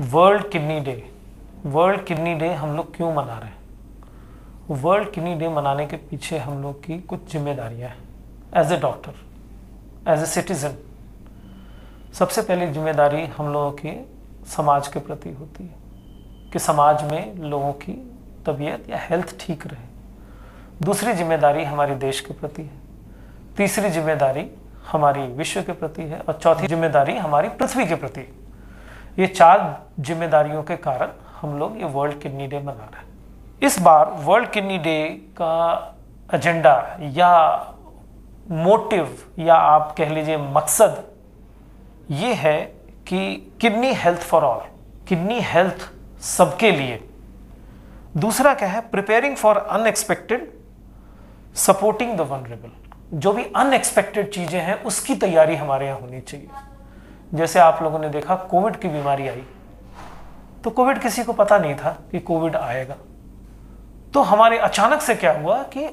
World kidney day world kidney day हम लोग क्यों मना रहे हैं? वर्ल्ड किडनी डे मनाने के पीछे हम लोग की कुछ जिम्मेदारियाँ हैं as a doctor as a citizen सबसे पहली ज़िम्मेदारी हम लोगों की समाज के प्रति होती है, कि समाज में लोगों की तबीयत या हेल्थ ठीक रहे। दूसरी ज़िम्मेदारी हमारे देश के प्रति है। तीसरी ज़िम्मेदारी हमारी विश्व के प्रति है। और चौथी ज़िम्मेदारी हमारी पृथ्वी के प्रति ये चार जिम्मेदारियों के कारण हम लोग ये वर्ल्ड किडनी डे मना रहे हैं। इस बार वर्ल्ड किडनी डे का एजेंडा या मोटिव या आप कह लीजिए मकसद ये है कि kidney health for all kidney health सबके लिए। दूसरा क्या है? Preparing for unexpected supporting the vulnerable जो भी अनएक्सपेक्टेड चीज़ें हैं, उसकी तैयारी हमारे यहाँ होनी चाहिए। जैसे आप लोगों ने देखा, कोविड की बीमारी आई। तो कोविड किसी को पता नहीं था कि कोविड आएगा। तो हमारे अचानक से क्या हुआ कि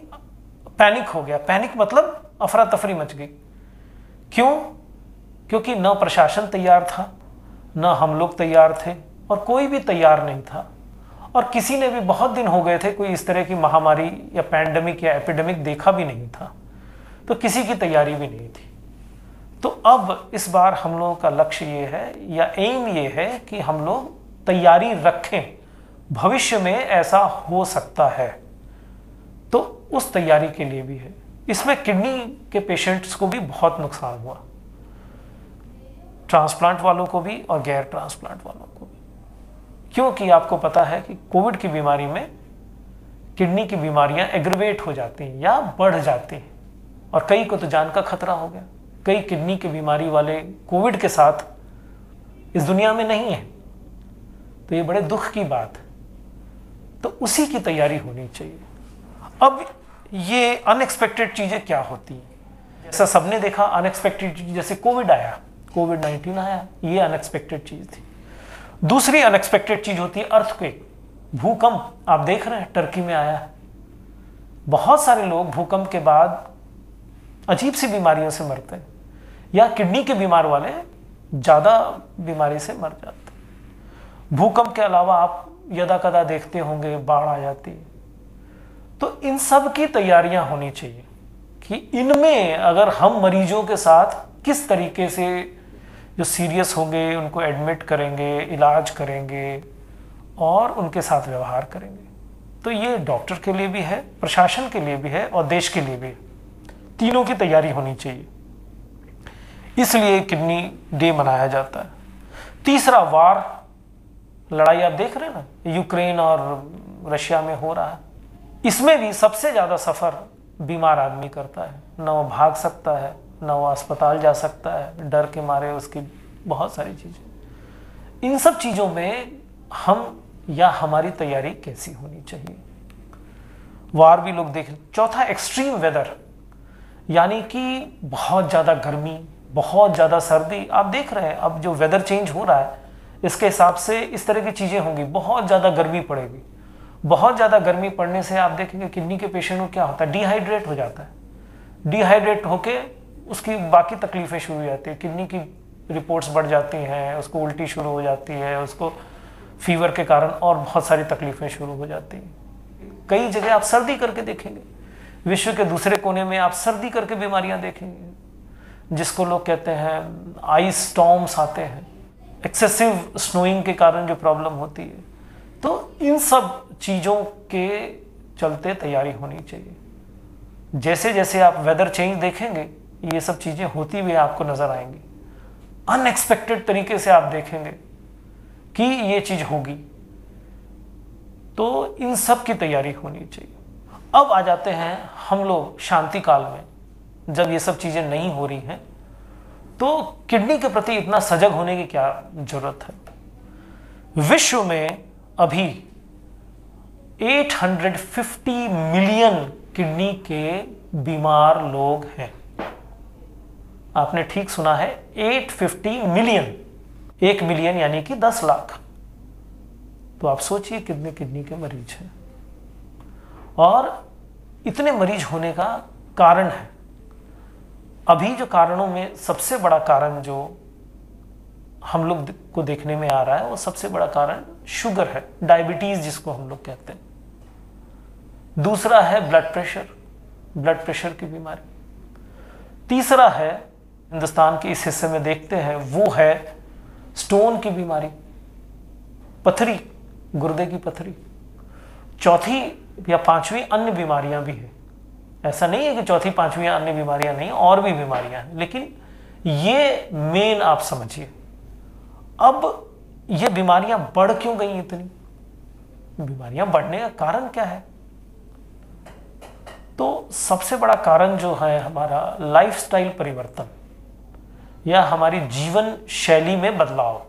पैनिक हो गया। पैनिक मतलब अफरा तफरी मच गई। क्यों? क्योंकि न प्रशासन तैयार था, न हम लोग तैयार थे और कोई भी तैयार नहीं था। और किसी ने भी बहुत दिन हो गए थे, कोई इस तरह की महामारी या पैंडमिक या एपिडेमिक देखा भी नहीं था। तो किसी की तैयारी भी नहीं थी। तो अब इस बार हम लोगों का लक्ष्य ये है, या एम ये है कि हम लोग तैयारी रखें। भविष्य में ऐसा हो सकता है। तो उस तैयारी के लिए भी है। इसमें किडनी के पेशेंट्स को भी बहुत नुकसान हुआ। ट्रांसप्लांट वालों को भी और गैर ट्रांसप्लांट वालों को भी। क्योंकि आपको पता है कि कोविड की बीमारी में किडनी की बीमारियाँ एग्रवेट हो जाती हैं या बढ़ जाती हैं। और कई को तो जान का खतरा हो गया। कई किडनी की बीमारी वाले कोविड के साथ इस दुनिया में नहीं है। तो ये बड़े दुख की बात। है तो उसी की तैयारी होनी चाहिए। अब ये अनएक्सपेक्टेड चीज़ें क्या होती हैं? जैसा सबने देखा अनएक्सपेक्टेड चीज़, जैसे कोविड आया। कोविड 19 आया। ये अनएक्सपेक्टेड चीज़ थी। दूसरी अनएक्सपेक्टेड चीज़ होती है अर्थक्वेक भूकंप। आप देख रहे हैं टर्की में आया। बहुत सारे लोग भूकंप के बाद अजीब सी बीमारियों से मरते हैं। या किडनी के बीमार वाले ज़्यादा बीमारी से मर जाते भूकंप के अलावा आप यदा कदा देखते होंगे, बाढ़ आ जाती है। तो इन सब की तैयारियाँ होनी चाहिए कि इनमें अगर हम मरीजों के साथ किस तरीके से जो सीरियस होंगे, उनको एडमिट करेंगे, इलाज करेंगे और उनके साथ व्यवहार करेंगे। तो ये डॉक्टर के लिए भी है, प्रशासन के लिए भी है और देश के लिए भी है। तीनों की तैयारी होनी चाहिए। इसलिए किडनी डे मनाया जाता है। तीसरा वार, लड़ाई आप देख रहे हैं ना, यूक्रेन और रशिया में हो रहा है। इसमें भी सबसे ज़्यादा सफ़र बीमार आदमी करता है। न वो भाग सकता है, न वो अस्पताल जा सकता है। डर के मारे उसकी बहुत सारी चीज़ें। इन सब चीज़ों में हम या हमारी तैयारी कैसी होनी चाहिए? वार भी लोग देख चौथा एक्सट्रीम वेदर यानी कि बहुत ज़्यादा गर्मी बहुत ज़्यादा सर्दी। आप देख रहे हैं, अब जो वेदर चेंज हो रहा है, इसके हिसाब से इस तरह की चीज़ें होंगी। बहुत ज़्यादा गर्मी पड़ेगी। बहुत ज़्यादा गर्मी पड़ने से आप देखेंगे किडनी के पेशेंट को क्या होता है? डिहाइड्रेट हो जाता है। डिहाइड्रेट होके उसकी बाकी तकलीफ़ें शुरू हो जाती है। किडनी की रिपोर्ट्स बढ़ जाती हैं, उसको उल्टी शुरू हो जाती है, उसको फीवर के कारण और बहुत सारी तकलीफ़ें शुरू हो जाती हैं। कई जगह आप सर्दी करके देखेंगे। विश्व के दूसरे कोने में आप सर्दी करके बीमारियाँ देखेंगे। जिसको लोग कहते हैं आइस स्टॉम्स आते हैं एक्सेसिव स्नोइंग के कारण जो प्रॉब्लम होती है तो इन सब चीज़ों के चलते तैयारी होनी चाहिए। जैसे जैसे आप वेदर चेंज देखेंगे, ये सब चीज़ें होती हुई आपको नज़र आएँगी। अनएक्सपेक्टेड तरीके से आप देखेंगे कि ये चीज़ होगी। तो इन सब की तैयारी होनी चाहिए। अब आ जाते हैं हम लोग शांति काल में। जब ये सब चीज़ें नहीं हो रही हैं तो किडनी के प्रति इतना सजग होने की क्या ज़रूरत है? विश्व में अभी 850 मिलियन किडनी के बीमार लोग हैं। आपने ठीक सुना है 850 मिलियन। एक मिलियन यानी कि 10 लाख। तो आप सोचिए कितने किडनी के मरीज़ हैं। और इतने मरीज़ होने का कारण है। अभी जो कारणों में सबसे बड़ा कारण जो हम लोग को देखने में आ रहा है, वो सबसे बड़ा कारण शुगर है, डायबिटीज़ जिसको हम लोग कहते हैं। दूसरा है ब्लड प्रेशर ब्लड प्रेशर की बीमारी। तीसरा है, हिंदुस्तान के इस हिस्से में देखते हैं, वो है स्टोन की बीमारी, पथरी, गुर्दे की पथरी। चौथी या पांचवी अन्य बीमारियाँ भी है। ऐसा नहीं है कि चौथी, पांचवी अन्य बीमारियाँ नहीं, और भी बीमारियाँ लेकिन ये मेन आप समझिए। अब ये बीमारियाँ बढ़ क्यों गई इतनी? बीमारियाँ बढ़ने का कारण क्या है? तो सबसे बड़ा कारण जो है हमारा लाइफस्टाइल परिवर्तन, या हमारी जीवन शैली में बदलाव।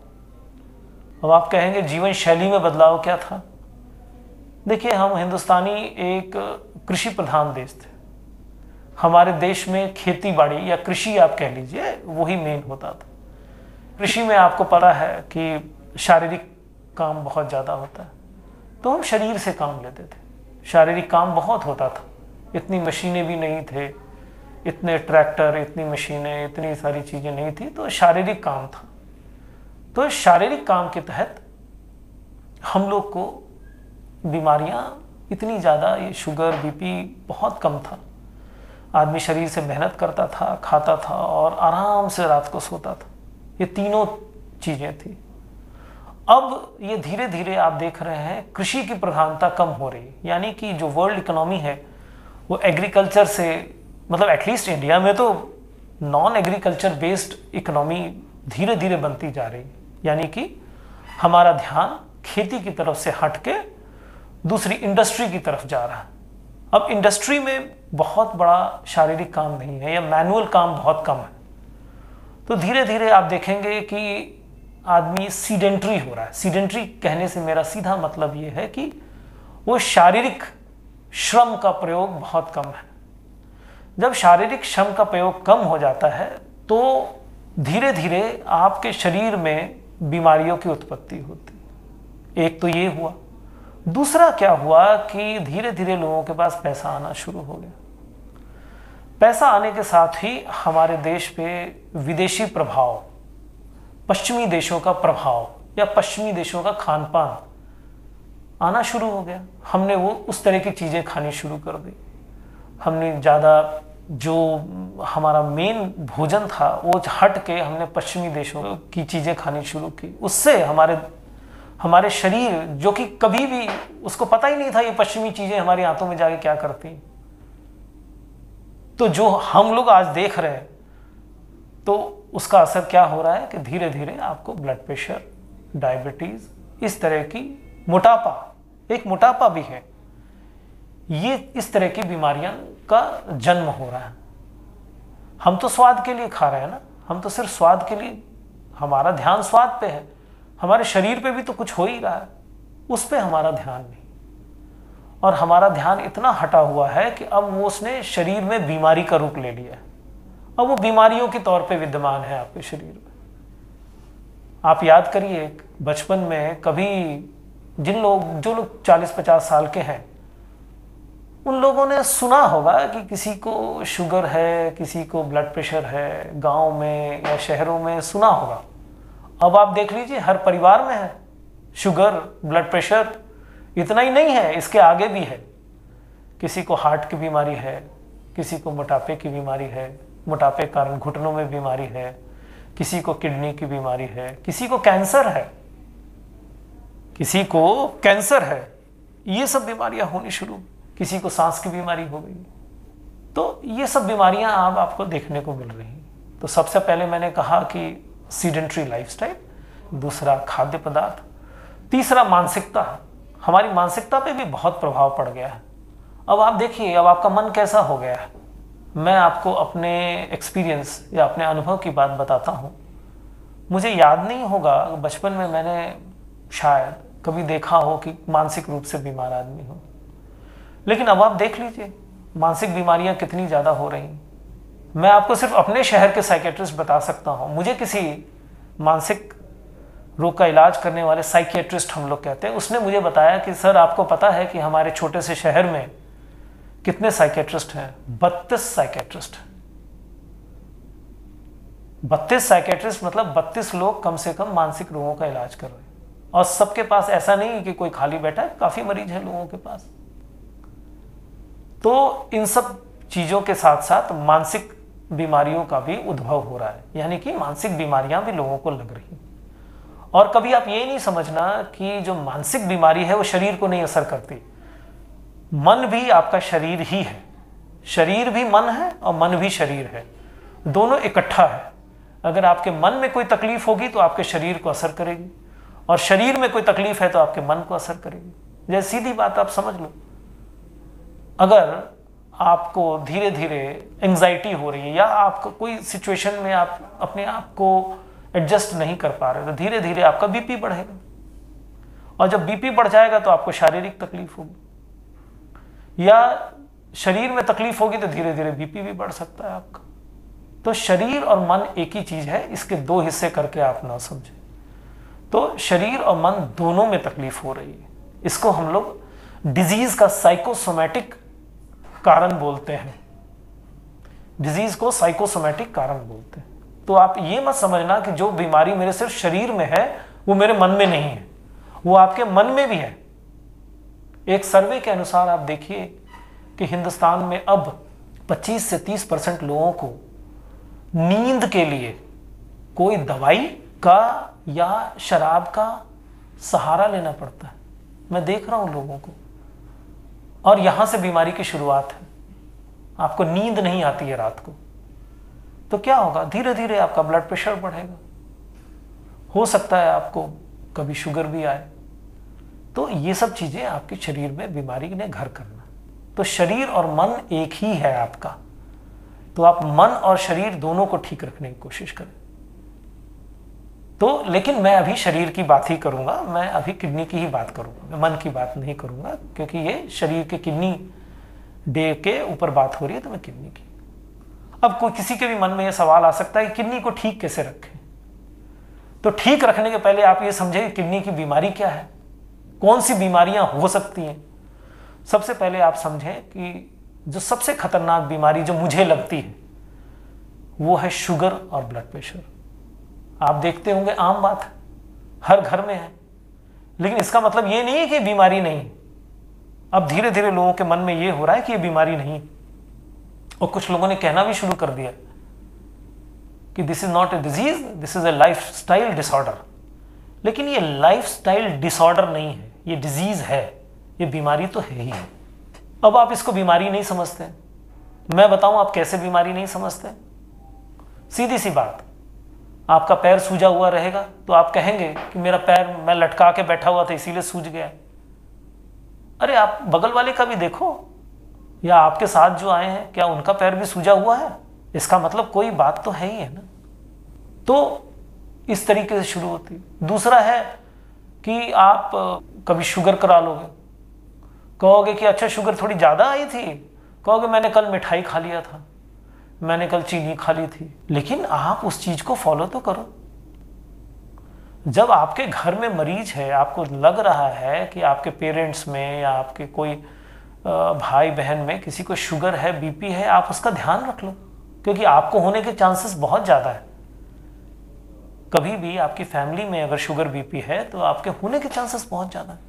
अब आप कहेंगे, जीवन शैली में बदलाव क्या था? देखिए, हम हिंदुस्तानी एक कृषि प्रधान देश थे। हमारे देश में खेती बाड़ी या कृषि आप कह लीजिए, वही मेन होता था। कृषि में आपको पता है कि शारीरिक काम बहुत ज़्यादा होता है। तो हम शरीर से काम लेते थे। शारीरिक काम बहुत होता था। इतनी मशीनें भी नहीं थे, इतने ट्रैक्टर, इतनी मशीनें, इतनी सारी चीज़ें नहीं थी तो शारीरिक काम था। तो शारीरिक काम के तहत हम लोग को बीमारियाँ इतनी ज़्यादा, ये शुगर बीपी बहुत कम था। आदमी शरीर से मेहनत करता था, खाता था और आराम से रात को सोता था। ये तीनों चीज़ें थी। अब ये धीरे धीरे आप देख रहे हैं, कृषि की प्रधानता कम हो रही यानी कि जो वर्ल्ड इकोनॉमी है, वो एग्रीकल्चर से मतलब एटलीस्ट इंडिया में तो नॉन एग्रीकल्चर बेस्ड इकोनॉमी धीरे धीरे बनती जा रही यानी कि हमारा ध्यान खेती की तरफ़ से हट के दूसरी इंडस्ट्री की तरफ़ जा रहा है। अब इंडस्ट्री में बहुत बड़ा शारीरिक काम नहीं है या मैनुअल काम बहुत कम है। तो धीरे धीरे आप देखेंगे कि आदमी सीडेंट्री हो रहा है। सीडेंट्री कहने से मेरा सीधा मतलब ये है कि वो शारीरिक श्रम का प्रयोग बहुत कम है। जब शारीरिक श्रम का प्रयोग कम हो जाता है तो धीरे धीरे आपके शरीर में बीमारियों की उत्पत्ति होती एक तो ये हुआ। दूसरा क्या हुआ कि धीरे धीरे लोगों के पास पैसा आना शुरू हो गया। पैसा आने के साथ ही हमारे देश पे विदेशी प्रभाव, पश्चिमी देशों का प्रभाव या पश्चिमी देशों का खान पान आना शुरू हो गया। हमने वो उस तरह की चीज़ें खानी शुरू कर दी। हमने ज़्यादा जो हमारा मेन भोजन था, वो हट के हमने पश्चिमी देशों की चीज़ें खानी शुरू की। उससे हमारे हमारे शरीर, जो कि कभी भी, उसको पता ही नहीं था ये पश्चिमी चीज़ें हमारी आंतों में जाके क्या करती तो जो हम लोग आज देख रहे हैं तो उसका असर क्या हो रहा है कि धीरे धीरे आपको ब्लड प्रेशर डायबिटीज़ इस तरह की मोटापा, एक मोटापा भी है, ये इस तरह की बीमारियाँ का जन्म हो रहा है। हम तो स्वाद के लिए खा रहे हैं ना, हम तो सिर्फ़ स्वाद के लिए, हमारा ध्यान स्वाद पे है, हमारे शरीर पे भी तो कुछ हो ही रहा है, उस पर हमारा ध्यान नहीं। और हमारा ध्यान इतना हटा हुआ है कि अब वो उसने शरीर में बीमारी का रूप ले लिया। अब वो बीमारियों के तौर पे विद्यमान है आपके शरीर में। आप याद करिए, बचपन में कभी जिन लोग, जो लोग 40-50 साल के हैं, उन लोगों ने सुना होगा कि किसी को शुगर है, किसी को ब्लड प्रेशर है, गाँव में या शहरों में सुना होगा। अब आप देख लीजिए, हर परिवार में है। शुगर, ब्लड प्रेशर इतना ही नहीं है, इसके आगे भी है। किसी को हार्ट की बीमारी है, किसी को मोटापे की बीमारी है, मोटापे कारण घुटनों में बीमारी है, किसी को किडनी की बीमारी है, किसी को कैंसर है, किसी को कैंसर है, ये सब बीमारियाँ होनी शुरू, किसी को सांस की बीमारी हो गई। तो ये सब बीमारियाँ आप आपको देखने को मिल रही तो सबसे पहले मैंने कहा कि सीडेंट्री लाइफस्टाइल दूसरा खाद्य पदार्थ, तीसरा मानसिकता। हमारी मानसिकता पे भी बहुत प्रभाव पड़ गया है। अब आप देखिए, अब आपका मन कैसा हो गया है? मैं आपको अपने एक्सपीरियंस या अपने अनुभव की बात बताता हूँ। मुझे याद नहीं होगा, बचपन में मैंने शायद कभी देखा हो कि मानसिक रूप से बीमार आदमी हो। लेकिन अब आप देख लीजिए, मानसिक बीमारियाँ कितनी ज़्यादा हो रही मैं आपको सिर्फ़ अपने शहर के साइकेट्रिस्ट बता सकता हूँ। मुझे किसी मानसिक रोग का इलाज करने वाले साइकियाट्रिस्ट हम लोग कहते हैं। उसने मुझे बताया कि, सर, आपको पता है कि हमारे छोटे से शहर में कितने साइकेट्रिस्ट हैं? बत्तीस साइकेट्रिस्ट बत्तीस साइकेट्रिस्ट मतलब बत्तीस लोग कम से कम मानसिक रोगों का इलाज कर रहे हैं। और सबके पास ऐसा नहीं है कि कोई खाली बैठा है, काफ़ी मरीज़ है लोगों के पास। तो इन सब चीज़ों के साथ साथ मानसिक बीमारियों का भी उद्भव हो रहा है। यानी कि मानसिक बीमारियाँ भी लोगों को लग रही और कभी आप ये नहीं समझना कि जो मानसिक बीमारी है, वो शरीर को नहीं असर करती। मन भी आपका शरीर ही है। शरीर भी मन है और मन भी शरीर है। दोनों इकट्ठा है। अगर आपके मन में कोई तकलीफ़ होगी तो आपके शरीर को असर करेगी। और शरीर में कोई तकलीफ़ है तो आपके मन को असर करेगी। जैसे सीधी बात आप समझ लो। अगर आपको धीरे धीरे एंजाइटी हो रही है या आपको कोई सिचुएशन में आप अपने आप को एडजस्ट नहीं कर पा रहे तो धीरे धीरे आपका बीपी बढ़ेगा। और जब बीपी बढ़ जाएगा तो आपको शारीरिक तकलीफ़ होगी। या शरीर में तकलीफ़ होगी तो धीरे धीरे बीपी भी बढ़ सकता है आपका। तो शरीर और मन एक ही चीज़ है, इसके दो हिस्से करके आप ना समझें। तो शरीर और मन दोनों में तकलीफ़ हो रही है। इसको हम लोग डिज़ीज़ का साइकोसोमैटिक कारण बोलते हैं। डिज़ीज़ को साइकोसोमैटिक कारण बोलते हैं। तो आप ये मत समझना कि जो बीमारी मेरे सिर्फ़ शरीर में है, वो मेरे मन में नहीं है। वो आपके मन में भी है। एक सर्वे के अनुसार आप देखिए कि हिंदुस्तान में अब 25 से 30 परसेंट लोगों को नींद के लिए कोई दवाई का या शराब का सहारा लेना पड़ता है। मैं देख रहा हूँ लोगों को। और यहाँ से बीमारी की शुरुआत है। आपको नींद नहीं आती है रात को। तो क्या होगा? धीरे धीरे आपका ब्लड प्रेशर बढ़ेगा। हो सकता है आपको कभी शुगर भी आए। तो ये सब चीज़ें आपके शरीर में बीमारी ने घर करना। तो शरीर और मन एक ही है आपका। तो आप मन और शरीर दोनों को ठीक रखने की कोशिश करें। तो लेकिन मैं अभी शरीर की बात ही करूँगा, मैं अभी किडनी की ही बात करूँगा, मैं मन की बात नहीं करूँगा, क्योंकि ये शरीर के किडनी डे के ऊपर बात हो रही है तो मैं किडनी की। अब कोई किसी के भी मन में यह सवाल आ सकता है कि किडनी को ठीक कैसे रखें? तो ठीक रखने के पहले आप ये समझे किडनी की बीमारी क्या है। कौन सी बीमारियाँ हो सकती हैं? सबसे पहले आप समझें कि जो सबसे खतरनाक बीमारी जो मुझे लगती है, वो है शुगर और ब्लड प्रेशर। आप देखते होंगे आम बात है, हर घर में है। लेकिन इसका मतलब ये नहीं है कि बीमारी नहीं अब धीरे धीरे लोगों के मन में ये हो रहा है कि ये बीमारी नहीं और कुछ लोगों ने कहना भी शुरू कर दिया कि this is not a disease this is a lifestyle disorder लेकिन ये लाइफ स्टाइल डिसऑर्डर नहीं है, ये डिज़ीज़ है, ये बीमारी तो है ही है। अब आप इसको बीमारी नहीं समझते मैं बताऊँ आप कैसे बीमारी नहीं समझते सीधी सी बात, आपका पैर सूजा हुआ रहेगा तो आप कहेंगे कि मेरा पैर मैं लटका के बैठा हुआ था, इसीलिए सूज गया। अरे आप बगल वाले का भी देखो या आपके साथ जो आए हैं, क्या उनका पैर भी सूजा हुआ है? इसका मतलब कोई बात तो है ही है ना? तो इस तरीके से शुरू होती दूसरा है कि आप कभी शुगर करा लोगे। कहोगे कि अच्छा शुगर थोड़ी ज़्यादा आई थी। कहोगे, मैंने कल मिठाई खा लिया था। मैंने कल चीनी खा ली थी। लेकिन आप उस चीज़ को फॉलो तो करो। जब आपके घर में मरीज़ है, आपको लग रहा है कि आपके पेरेंट्स में या आपके कोई भाई बहन में किसी को शुगर है बीपी है आप उसका ध्यान रख लो क्योंकि आपको होने के चांसेस बहुत ज़्यादा है। कभी भी आपकी फैमिली में अगर शुगर बीपी है तो आपके होने के चांसेस बहुत ज़्यादा है।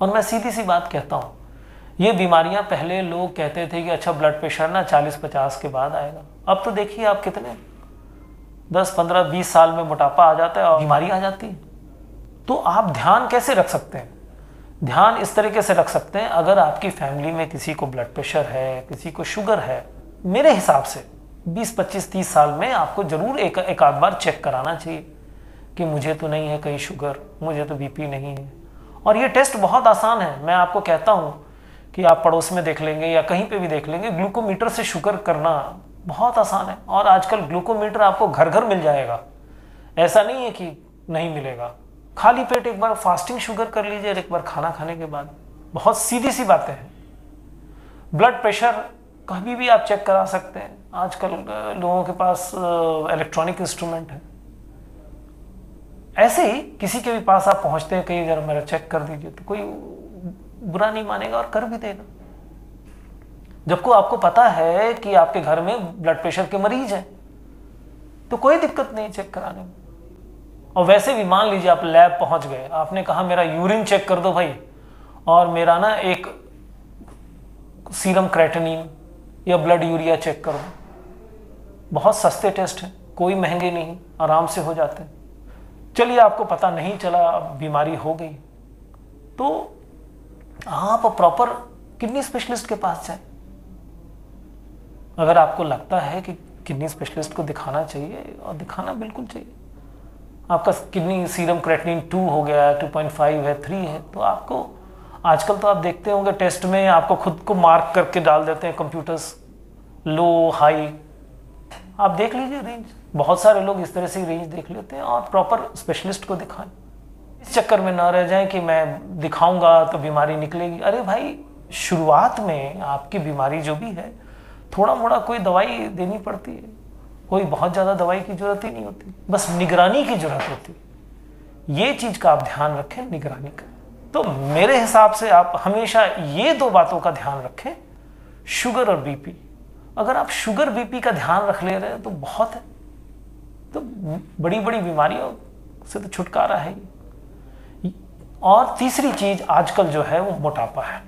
और मैं सीधी सी बात कहता हूँ ये बीमारियाँ पहले लोग कहते थे कि अच्छा ब्लड प्रेशर ना 40-50 के बाद आएगा। अब तो देखिए आप कितने 10, 15, 20 साल में मोटापा आ जाता है और बीमारी आ जाती है। तो आप ध्यान कैसे रख सकते हैं? ध्यान इस तरीके से रख सकते हैं अगर आपकी फैमिली में किसी को ब्लड प्रेशर है किसी को शुगर है मेरे हिसाब से 20, 25, 30 साल में आपको ज़रूर एक एक आध बार चेक कराना चाहिए कि मुझे तो नहीं है कहीं शुगर मुझे तो बीपी नहीं है। और ये टेस्ट बहुत आसान है। मैं आपको कहता हूँ कि आप पड़ोस में देख लेंगे या कहीं पे भी देख लेंगे ग्लूकोमीटर से शुगर करना बहुत आसान है। और आजकल ग्लूकोमीटर आपको घर घर मिल जाएगा। ऐसा नहीं है कि नहीं मिलेगा। खाली पेट एक बार फास्टिंग शुगर कर लीजिए और एक बार खाना खाने के बाद। बहुत सीधी सी बातें हैं। ब्लड प्रेशर कभी भी आप चेक करा सकते हैं। आजकल लोगों के पास इलेक्ट्रॉनिक इंस्ट्रूमेंट है। ऐसे ही किसी के भी पास आप पहुँचते हैं कहीं जरा मेरा चेक कर दीजिए तो कोई बुरा नहीं मानेगा और कर भी देगा। जबको आपको पता है कि आपके घर में ब्लड प्रेशर के मरीज़ हैं तो कोई दिक्कत नहीं चेक कराने में। और वैसे भी मान लीजिए आप लैब पहुँच गए, आपने कहा मेरा यूरिन चेक कर दो भाई, और मेरा ना एक सीरम क्रेटनिन या ब्लड यूरिया चेक कर। दो बहुत सस्ते टेस्ट हैं, कोई महँगे नहीं, आराम से हो जाते हैं। चलिए आपको पता नहीं चला बीमारी हो गई। तो आप प्रॉपर किडनी स्पेशलिस्ट के पास जाए। अगर आपको लगता है कि किडनी स्पेशलिस्ट को दिखाना चाहिए, और दिखाना बिल्कुल चाहिए। आपका किडनी सीरम क्रेटनिन टू हो गया है, टू पॉइंट फाइव है, थ्री है तो आपको आजकल तो आप देखते होंगे टेस्ट में आपको खुद को मार्क करके डाल देते हैं कंप्यूटर्स लो हाई आप देख लीजिए रेंज बहुत सारे लोग इस तरह से रेंज देख लेते हैं और प्रॉपर स्पेशलिस्ट को दिखाएँ। इस चक्कर में ना रह जाए कि मैं दिखाऊँगा तो बीमारी निकलेगी। अरे भाई, शुरुआत में आपकी बीमारी जो भी है थोड़ा मोड़ा कोई दवाई देनी पड़ती है। कोई बहुत ज़्यादा दवाई की ज़रूरत ही नहीं होती। बस निगरानी की ज़रूरत होती। ये चीज़ का आप ध्यान रखें, निगरानी का तो मेरे हिसाब से आप हमेशा ये दो बातों का ध्यान रखें, शुगर और बीपी। अगर आप शुगर, बीपी का ध्यान रख ले रहे हैं तो बहुत है। तो बड़ी बड़ी बीमारियों से तो छुटकारा है। और तीसरी चीज़ आजकल जो है वो मोटापा है।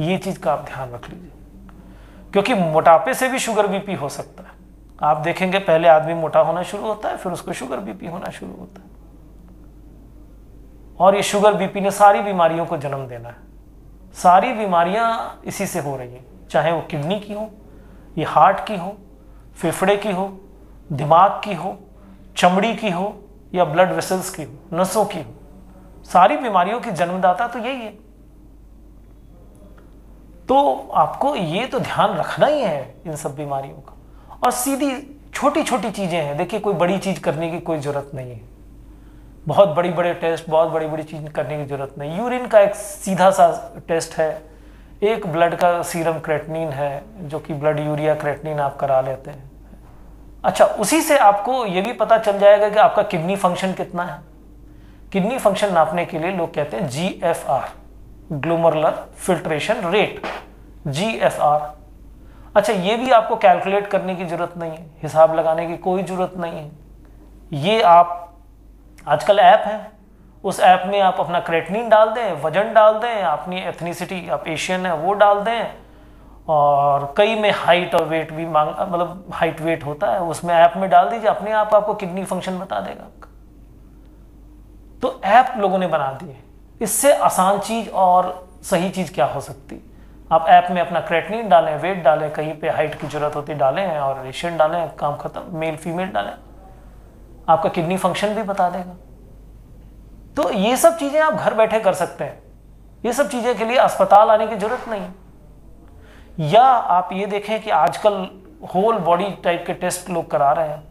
ये चीज़ का आप ध्यान रख लीजिए। क्योंकि मोटापे से भी शुगर, बीपी हो सकता है। आप देखेंगे पहले आदमी मोटा होना शुरू होता है, फिर उसको शुगर बीपी होना शुरू होता है। और ये शुगर बीपी ने सारी बीमारियों को जन्म देना है। सारी बीमारियाँ इसी से हो रही हैं, चाहे वो किडनी की हो, ये हार्ट की हो, फेफड़े की हो, दिमाग की हो, चमड़ी की हो, या ब्लड वेसल्स की हो, नसों की हो। सारी बीमारियों की जन्मदाता तो यही है। तो आपको ये तो ध्यान रखना ही है इन सब बीमारियों का। और सीधी छोटी छोटी चीज़ें हैं। देखिए, कोई बड़ी चीज़ करने की कोई ज़रूरत नहीं है। बहुत बड़ी बड़े टेस्ट, बहुत बड़ी बड़ी चीज़ करने की ज़रूरत नहीं। यूरिन का एक सीधा सा टेस्ट है। एक ब्लड का सीरम क्रेटनिन है, जो कि ब्लड यूरिया क्रेटनिन आप करा लेते हैं। अच्छा उसी से आपको ये भी पता चल जाएगा कि आपका किडनी फ़ंक्शन कितना है। किडनी फ़ंक्शन नापने के लिए लोग कहते हैं G F R glomerular filtration rate G F R अच्छा ये भी आपको कैलकुलेट करने की ज़रूरत नहीं है, हिसाब लगाने की कोई ज़रूरत नहीं है। ये आप, आजकल ऐप है, उस ऐप में आप अपना क्रेटनिन डाल दें, वज़न डाल दें, अपनी एथनीसिटी आप एशियन है, वो डाल दें, और कई में हाइट और वेट भी मांग मतलब हाइट वेट होता है, उसमें ऐप में डाल दीजिए, अपने आप आपको किडनी फ़ंक्शन बता देगा। तो ऐप लोगों ने बना दिए। इससे आसान चीज़ और सही चीज़ क्या हो सकती? आप ऐप में अपना क्रेटनिन डालें वेट डालें, कहीं पे हाइट की ज़रूरत होती, डालें और रेशियन डालें, काम खत्म मेल फीमेल डालें। आपका किडनी फ़ंक्शन भी बता देगा। तो ये सब चीज़ें आप घर बैठे कर सकते हैं। ये सब चीज़ें के लिए अस्पताल आने की ज़रूरत नहीं या आप ये देखें कि आजकल होल बॉडी टाइप के टेस्ट लोग करा रहे हैं।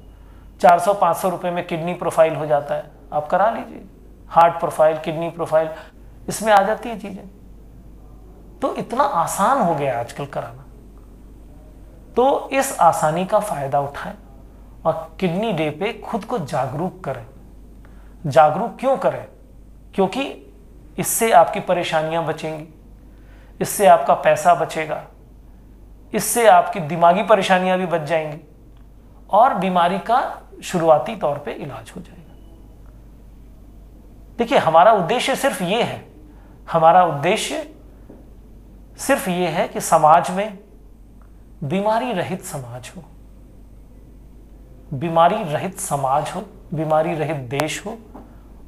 400-500 रुपए में किडनी प्रोफ़ाइल हो जाता है। आप करा लीजिए। हार्ट प्रोफ़ाइल किडनी प्रोफ़ाइल इसमें आ जाती है चीज़ें। तो इतना आसान हो गया आजकल कराना। तो इस आसानी का फ़ायदा उठाएँ और किडनी डे पे खुद को जागरूक करें। जागरूक क्यों करें? क्योंकि इससे आपकी परेशानियाँ बचेंगी, इससे आपका पैसा बचेगा, इससे आपकी दिमागी परेशानियाँ भी बच जाएँगी और बीमारी का शुरुआती तौर पे इलाज हो जाएगा। देखिए, हमारा उद्देश्य सिर्फ़ ये है, हमारा उद्देश्य सिर्फ़ ये है कि समाज में बीमारी रहित समाज हो। बीमारी रहित समाज हो, बीमारी रहित देश हो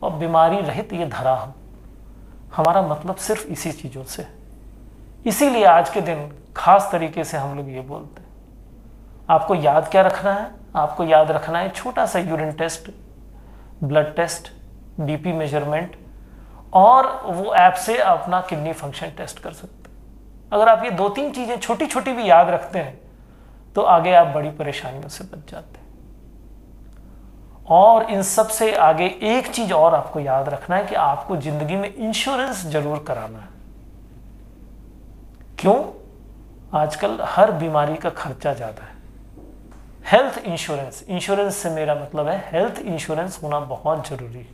और बीमारी रहित ये धरा हो। हमारा मतलब सिर्फ़ इसी चीज़ों से इसीलिए आज के दिन खास तरीके से हम लोग ये बोलते हैं। आपको याद क्या रखना है? आपको याद रखना है छोटा सा urine test blood test BP measurement और वो ऐप से अपना किडनी फ़ंक्शन टेस्ट कर सकते अगर आप ये दो तीन चीज़ें छोटी छोटी भी याद रखते हैं तो आगे आप बड़ी परेशानियों से बच जाते हैं। और इन सबसे आगे एक चीज़ और आपको याद रखना है कि आपको ज़िंदगी में इंश्योरेंस ज़रूर कराना है। क्यों? आजकल हर बीमारी का खर्चा ज़्यादा है। हेल्थ इंश्योरेंस इंश्योरेंस से मेरा मतलब है हेल्थ इंश्योरेंस होना बहुत ज़रूरी है।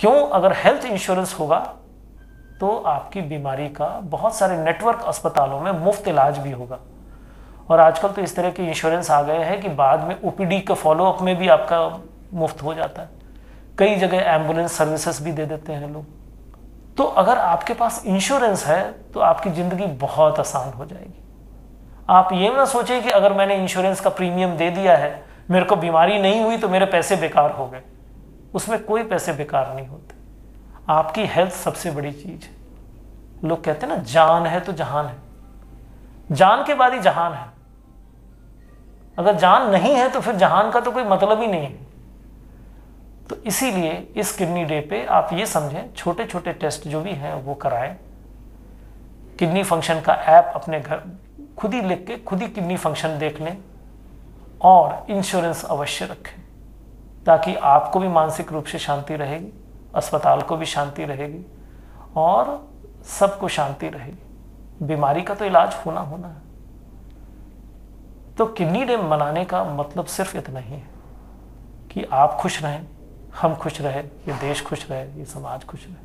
क्यों? अगर हेल्थ इंश्योरेंस होगा तो आपकी बीमारी का बहुत सारे नेटवर्क अस्पतालों में मुफ़्त इलाज भी होगा। और आजकल तो इस तरह के इंश्योरेंस आ गए हैं कि बाद में ओपीडी का फॉलोअप में भी आपका मुफ़्त हो जाता है। कई जगह एंबुलेंस सर्विसेज़ भी दे देते हैं लोग। तो अगर आपके पास इंश्योरेंस है तो आपकी ज़िंदगी बहुत आसान हो जाएगी। आप ये ना सोचें कि अगर मैंने इंश्योरेंस का प्रीमियम दे दिया है, मेरे को बीमारी नहीं हुई तो मेरे पैसे बेकार हो गए। उसमें कोई पैसे बेकार नहीं होते। आपकी हेल्थ सबसे बड़ी चीज़। है लोग कहते हैं ना, जान है तो जहान है। जान के बाद ही जहान है। अगर जान नहीं है तो फिर जहान का तो कोई मतलब ही नहीं है। तो इसीलिए इस किडनी डे पे आप ये समझें छोटे छोटे टेस्ट जो भी हैं वो कराएँ। किडनी फ़ंक्शन का ऐप अपने घर, खुद ही लिख के, खुद ही किडनी फ़ंक्शन देख लें और इंश्योरेंस अवश्य रखें ताकि आपको भी मानसिक रूप से शांति रहेगी। अस्पताल को भी शांति रहेगी और सबको शांति रहेगी। बीमारी का तो इलाज होना होना है। तो किडनी डे मनाने का मतलब सिर्फ़ इतना ही है कि आप खुश रहें, हम खुश रहे, ये देश खुश रहे, ये समाज खुश रहे।